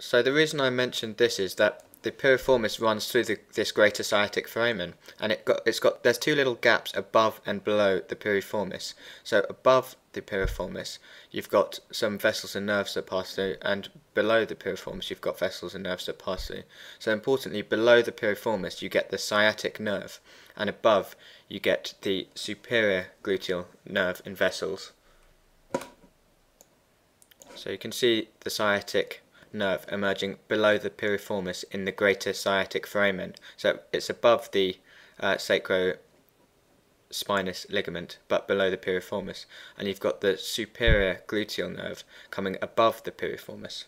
So the reason I mentioned this is that the piriformis runs through the, this greater sciatic foramen, and it got it's got there's two little gaps above and below the piriformis. So above the piriformis, you've got some vessels and nerves that pass through, and below the piriformis, you've got vessels and nerves that pass through. So importantly, below the piriformis, you get the sciatic nerve, and above, you get the superior gluteal nerve and vessels. So you can see the sciatic nerve emerging below the piriformis in the greater sciatic foramen. So it's above the uh, sacrospinous ligament, but below the piriformis. And you've got the superior gluteal nerve coming above the piriformis.